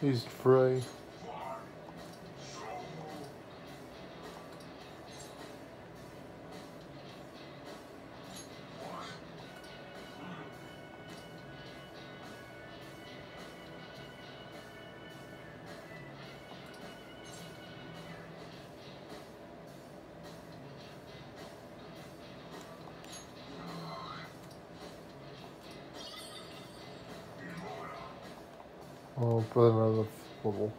He's free. I'll put another level.